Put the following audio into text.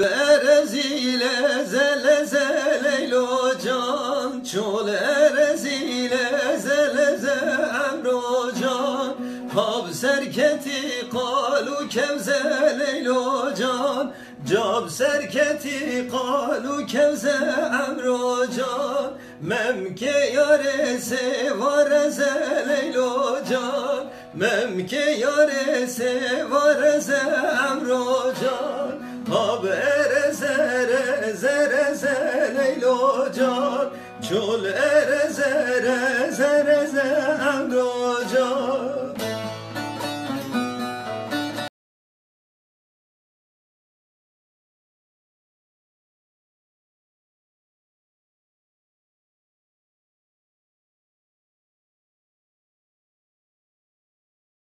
erezile zele zeleylo can Çol erezile zele ze emro can. Hab serketi kalu kevze leylo can. Cab serketi kalu kevze emro can. Memke yare sevare ze leylo can. Memke yare sevare ze emro can Hab ereze reze reze leylo can Çol ereze reze reze emro can